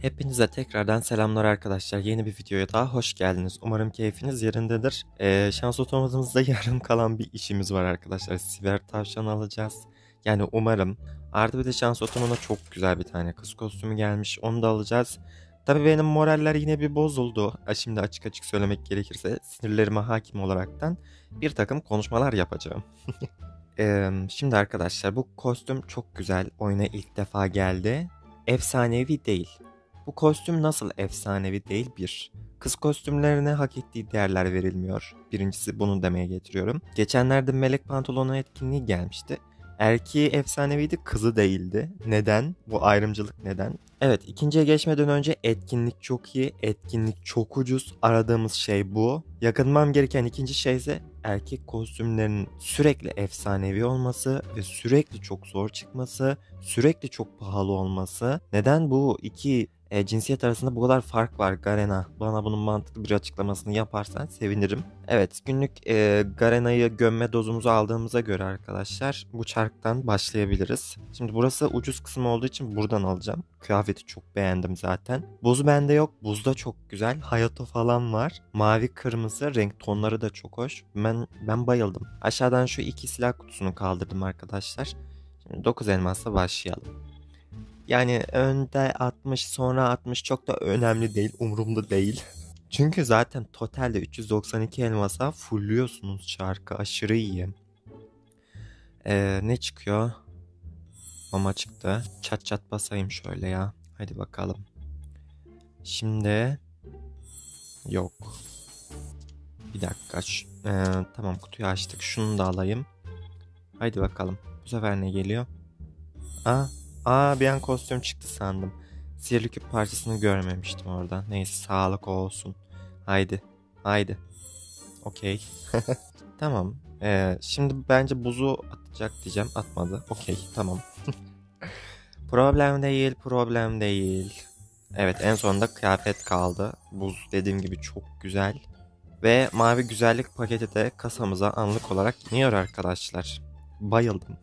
Hepinize tekrardan selamlar arkadaşlar. Yeni bir videoya daha hoş geldiniz. Umarım keyfiniz yerindedir. Ee, şans otomatımızda yarım kalan bir işimiz var arkadaşlar. Siber tavşan alacağız. Yani umarım. Artı bir de şans otomuna çok güzel bir tane kız kostümü gelmiş. Onu da alacağız. Tabii benim moraller yine bir bozuldu. Şimdi açık açık söylemek gerekirse sinirlerime hakim olaraktan bir takım konuşmalar yapacağım. Ee, şimdi arkadaşlar bu kostüm çok güzel. Oyuna ilk defa geldi. Efsanevi değil. Bu kostüm nasıl efsanevi değil? Bir. Kız kostümlerine hak ettiği değerler verilmiyor. Birincisi bunu demeye getiriyorum. Geçenlerde Melek Pantolonu etkinliği gelmişti. Erkeği efsaneviydi, kızı değildi. Neden? Bu ayrımcılık neden? Evet, ikinciye geçmeden önce etkinlik çok iyi, etkinlik çok ucuz. Aradığımız şey bu. Yakınmam gereken ikinci şey ise erkek kostümlerinin sürekli efsanevi olması ve sürekli çok zor çıkması, sürekli çok pahalı olması. Neden bu iki e, cinsiyet arasında bu kadar fark var Garena? Bana bunun mantıklı bir açıklamasını yaparsan sevinirim. Evet günlük e, Garena'yı gömme dozumuzu aldığımıza göre arkadaşlar bu çarktan başlayabiliriz. Şimdi burası ucuz kısmı olduğu için buradan alacağım. Kıyafeti çok beğendim zaten. Buz bende yok. Buzda çok güzel. Hayato falan var. Mavi kırmızı renk tonları da çok hoş. Ben ben bayıldım. Aşağıdan şu iki silah kutusunu kaldırdım arkadaşlar. Şimdi 9 elmasla başlayalım. Yani önde 60 sonra 60 çok da önemli değil. Umurumda değil. Çünkü zaten totalde 392 elmasa fullüyorsunuz çarkı. Aşırı iyi. Ee, ne çıkıyor? Mama çıktı. Çat çat basayım şöyle ya. Hadi bakalım. Şimdi yok. Bir dakika. Şu, ee, tamam kutuyu açtık. Şunu da alayım. Haydi bakalım. Bu sefer ne geliyor? Aa Aa bir an kostüm çıktı sandım. Sihirli küp parçasını görmemiştim orada. Neyse sağlık olsun. Haydi. Haydi. Okey. tamam. Ee, şimdi bence buzu atacak diyeceğim. Atmadı. Okey tamam. problem değil problem değil. Evet en sonunda kıyafet kaldı. Buz dediğim gibi çok güzel. Ve mavi güzellik paketi de kasamıza anlık olarak iniyor arkadaşlar. Bayıldım.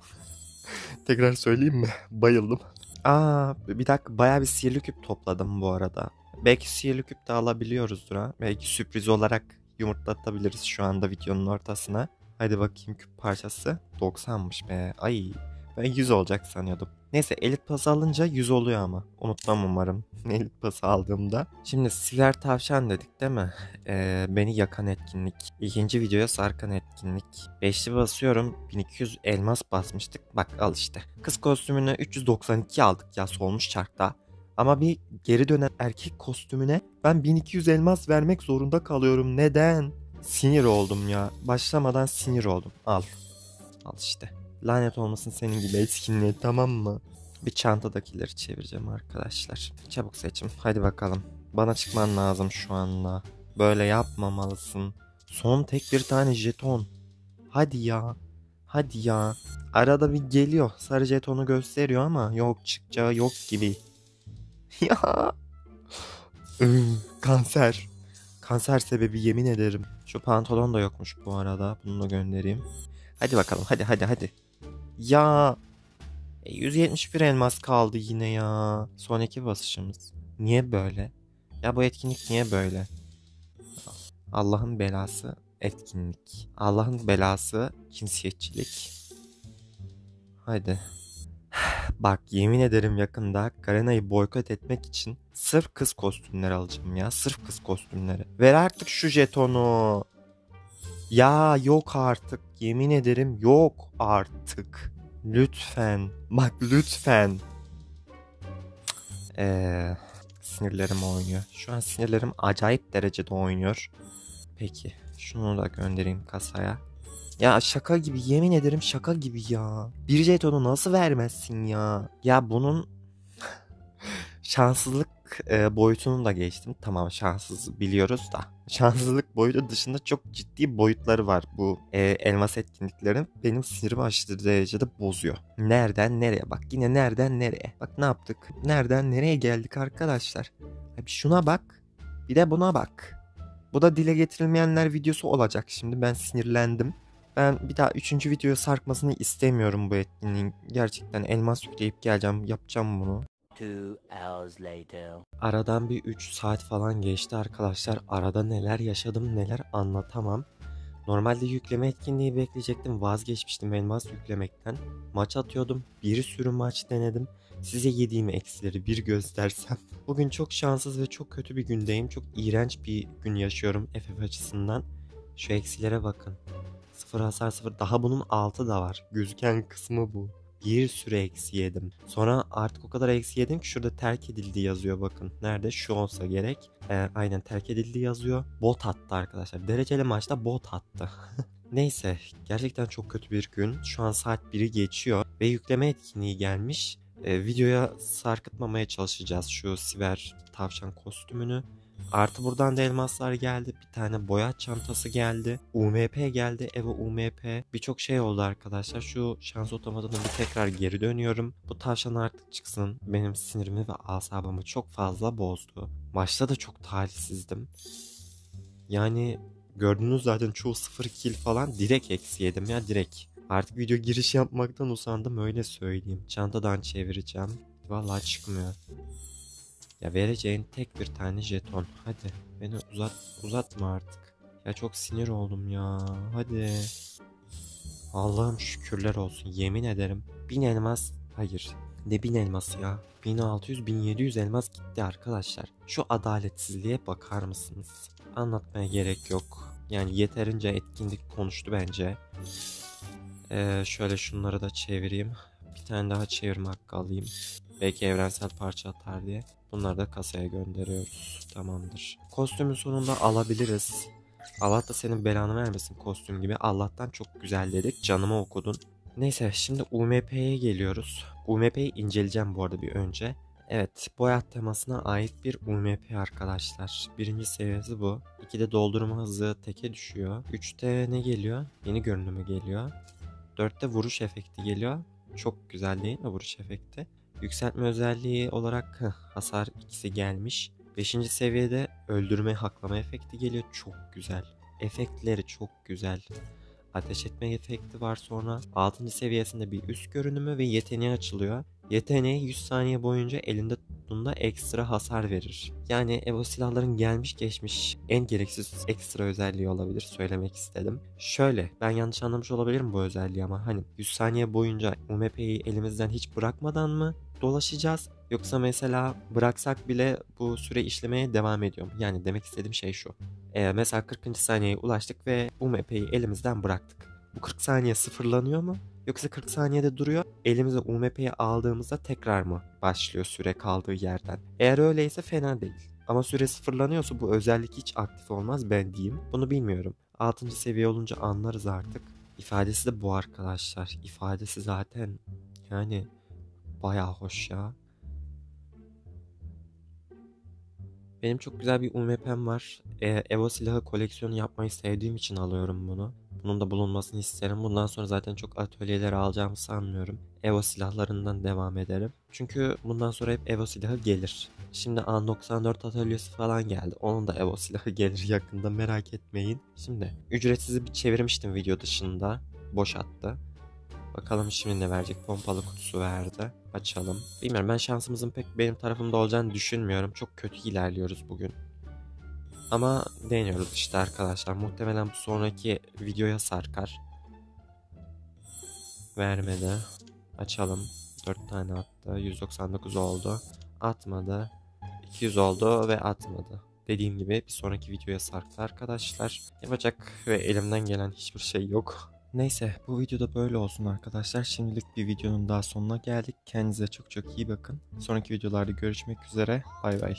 Tekrar söyleyeyim mi? Bayıldım. Aa bir dakika baya bir sihirli küp topladım bu arada. Belki sihirli küp de alabiliyoruzdur ha. Belki sürpriz olarak yumurtlatabiliriz şu anda videonun ortasına. Hadi bakayım küp parçası. 90'mış be. Ay ben 100 olacak sanıyordum. Neyse elit pası alınca 100 oluyor ama. Unutmam umarım elit pası aldığımda. Şimdi siler tavşan dedik değil mi? Ee, beni yakan etkinlik. İkinci videoya sarkan etkinlik. Beşli basıyorum. 1200 elmas basmıştık. Bak al işte. Kız kostümünü 392 aldık ya solmuş çarkta. Ama bir geri dönen erkek kostümüne ben 1200 elmas vermek zorunda kalıyorum. Neden? Sinir oldum ya. Başlamadan sinir oldum. Al. Al işte. Lanet olmasın senin gibi etkinliğe tamam mı? Bir çantadakileri çevireceğim arkadaşlar. Çabuk seçim. Hadi bakalım. Bana çıkman lazım şu anda. Böyle yapmamalısın. Son tek bir tane jeton. Hadi ya. Hadi ya. Arada bir geliyor. Sarı jetonu gösteriyor ama yok çıkacağı yok gibi. ya. Kanser. Kanser sebebi yemin ederim. Şu pantolon da yokmuş bu arada. Bunu da göndereyim. Hadi bakalım hadi hadi hadi. Ya 171 elmas kaldı yine ya. Son iki basışımız. Niye böyle? Ya bu etkinlik niye böyle? Allah'ın belası etkinlik. Allah'ın belası cinsiyetçilik. Haydi. Bak yemin ederim yakında Garena'yı boykot etmek için sırf kız kostümleri alacağım ya. Sırf kız kostümleri. Ver artık şu jetonu. Ya yok artık. Yemin ederim yok artık. Lütfen. Bak lütfen. Eee sinirlerim oynuyor. Şu an sinirlerim acayip derecede oynuyor. Peki şunu da göndereyim kasaya. Ya şaka gibi yemin ederim şaka gibi ya. Bir jetonu nasıl vermezsin ya? Ya bunun şanssızlık e, boyutunu da geçtim. Tamam şanssız biliyoruz da. Şanssızlık boyutu dışında çok ciddi boyutları var bu e, elmas etkinliklerin. Benim sinirimi aşırı derecede bozuyor. Nereden nereye bak yine nereden nereye. Bak ne yaptık? Nereden nereye geldik arkadaşlar? Bir şuna bak. Bir de buna bak. Bu da dile getirilmeyenler videosu olacak şimdi. Ben sinirlendim. Ben bir daha üçüncü videoya sarkmasını istemiyorum bu etkinliğin. Gerçekten elmas yükleyip geleceğim. Yapacağım bunu. Two hours later. Aradan bir 3 saat falan geçti arkadaşlar. Arada neler yaşadım neler anlatamam. Normalde yükleme etkinliği bekleyecektim. Vazgeçmiştim elmas yüklemekten. Maç atıyordum. Bir sürü maç denedim. Size yediğim eksileri bir göstersem. Bugün çok şanssız ve çok kötü bir gündeyim. Çok iğrenç bir gün yaşıyorum FF açısından. Şu eksilere bakın. Sıfır hasar sıfır. Daha bunun altı da var. Gözüken kısmı bu. Bir sürü eksi yedim. Sonra artık o kadar eksi yedim ki şurada terk edildi yazıyor bakın. Nerede? Şu olsa gerek. Ee, aynen terk edildi yazıyor. Bot attı arkadaşlar. Dereceli maçta bot attı. Neyse gerçekten çok kötü bir gün. Şu an saat 1'i geçiyor ve yükleme etkinliği gelmiş. Ee, videoya sarkıtmamaya çalışacağız şu siber tavşan kostümünü. Artı buradan da elmaslar geldi. Bir tane boya çantası geldi. UMP geldi. Evo UMP. Birçok şey oldu arkadaşlar. Şu şans otomatına bir tekrar geri dönüyorum. Bu tavşan artık çıksın. Benim sinirimi ve asabımı çok fazla bozdu. Maçta da çok talihsizdim. Yani gördüğünüz zaten çoğu 0 kill falan direkt eksi yedim ya direkt. Artık video giriş yapmaktan usandım öyle söyleyeyim. Çantadan çevireceğim. Vallahi çıkmıyor. Ya vereceğin tek bir tane jeton. Hadi beni uzat uzatma artık. Ya çok sinir oldum ya. Hadi. Allah'ım şükürler olsun. Yemin ederim. Bin elmas. Hayır. Ne bin elması ya? 1600-1700 elmas gitti arkadaşlar. Şu adaletsizliğe bakar mısınız? Anlatmaya gerek yok. Yani yeterince etkinlik konuştu bence. Ee, şöyle şunları da çevireyim. Bir tane daha çevirme hakkı alayım. Belki evrensel parça atar diye. Bunları da kasaya gönderiyoruz. Tamamdır. Kostümün sonunda alabiliriz. Allah da senin belanı vermesin kostüm gibi. Allah'tan çok güzel dedik. Canımı okudun. Neyse şimdi UMP'ye geliyoruz. UMP'yi inceleyeceğim bu arada bir önce. Evet boyat temasına ait bir UMP arkadaşlar. Birinci seviyesi bu. 2'de doldurma hızı teke düşüyor. 3'te ne geliyor? Yeni görünümü geliyor. 4'te vuruş efekti geliyor. Çok güzel değil mi vuruş efekti? Yükseltme özelliği olarak hasar ikisi gelmiş. 5. seviyede öldürme haklama efekti geliyor. Çok güzel. Efektleri çok güzel. Ateş etme efekti var sonra. 6. seviyesinde bir üst görünümü ve yeteneği açılıyor. Yeteneği 100 saniye boyunca elinde tuttuğunda ekstra hasar verir. Yani Evo silahların gelmiş geçmiş en gereksiz ekstra özelliği olabilir söylemek istedim. Şöyle ben yanlış anlamış olabilirim bu özelliği ama hani 100 saniye boyunca UMP'yi elimizden hiç bırakmadan mı dolaşacağız? Yoksa mesela bıraksak bile bu süre işlemeye devam ediyor? Yani demek istediğim şey şu. Ee, mesela 40. saniyeye ulaştık ve UMP'yi elimizden bıraktık. Bu 40 saniye sıfırlanıyor mu? Yoksa 40 saniyede duruyor. Elimize UMP'yi aldığımızda tekrar mı başlıyor süre kaldığı yerden? Eğer öyleyse fena değil. Ama süre sıfırlanıyorsa bu özellik hiç aktif olmaz ben diyeyim. Bunu bilmiyorum. 6. seviye olunca anlarız artık. İfadesi de bu arkadaşlar. İfadesi zaten yani bayağı hoş ya. Benim çok güzel bir UMP'm var. Ee, Evo silahı koleksiyonu yapmayı sevdiğim için alıyorum bunu. Bunun da bulunmasını isterim. Bundan sonra zaten çok atölyeler alacağımı sanmıyorum. Evo silahlarından devam ederim. Çünkü bundan sonra hep Evo silahı gelir. Şimdi A94 atölyesi falan geldi. Onun da Evo silahı gelir yakında merak etmeyin. Şimdi ücretsiz bir çevirmiştim video dışında. Boş attı. Bakalım şimdi ne verecek? Pompalı kutusu verdi. Açalım. Bilmiyorum ben şansımızın pek benim tarafımda olacağını düşünmüyorum. Çok kötü ilerliyoruz bugün. Ama deniyoruz işte arkadaşlar. Muhtemelen bu sonraki videoya sarkar. Vermedi. Açalım. 4 tane attı. 199 oldu. Atmadı. 200 oldu ve atmadı. Dediğim gibi bir sonraki videoya sarktı arkadaşlar. Yapacak ve elimden gelen hiçbir şey yok. Neyse bu videoda böyle olsun arkadaşlar. Şimdilik bir videonun daha sonuna geldik. Kendinize çok çok iyi bakın. Sonraki videolarda görüşmek üzere. Bay bay.